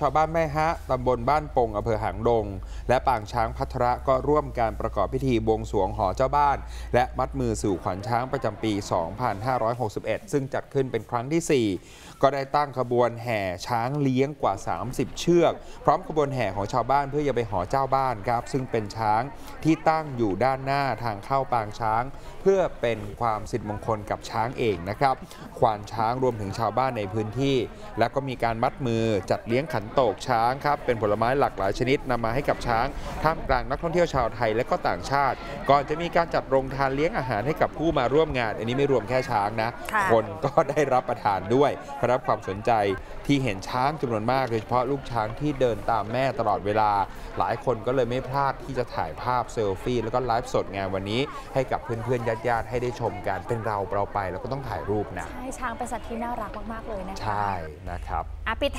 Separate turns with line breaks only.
ชาวบ้านแม่ฮะตำบลบ้านปงอำเภอหางดง และปางช้างพัทระก็ร่วมการประกอบพิธีบวงสรวงหอเจ้าบ้าน และมัดมือสู่ขวัญช้างประจำปี 2561 ซึ่งจัดขึ้นเป็นครั้งที่ 4 ก็ได้ตั้งขบวนแห่ช้างเลี้ยงกว่า 30 เชือก พร้อมขบวนแห่ของชาวบ้านเพื่อจะไปหอเจ้าบ้านครับ ซึ่งเป็นช้างที่ตั้งอยู่ด้านหน้าทางเข้าปางช้าง เพื่อเป็นความสิริมงคลกับช้างเองนะครับ ควานช้างรวมถึงชาวบ้านในพื้นที่ แล้วก็มีการมัดมือจัดเลี้ยงขันโตกช้างครับเป็นผลไม้หลากหลายชนิดนำมาให้กับช้างท่ามกลางนักท่องเที่ยวชาวไทยและก็ต่างชาติ ก่อนจะมีการจัดโรงทานเลี้ยงอาหารให้กับผู้มาร่วมงาน อันนี้ไม่รวมแค่ช้างนะ
ค่ะ
คนก็ได้รับประทานด้วยเพราะรับความสนใจที่เห็นช้างจำนวนมากโดยเฉพาะลูกช้างที่เดินตามแม่ตลอดเวลา หลายคนก็เลยไม่พลาดที่จะถ่ายภาพเซลฟี่แล้วก็ไลฟ์สดงานวันนี้ ให้กับเพื่อนๆญาติๆให้ได้ชมกันเป็นเราเราไป แล้วก็ต้องถ่ายรูปนะ
ใช่ช้างเป็นสัตว์ที่น่ารักมากๆเลยนะคะ
ใช่นะครับ
อะปิด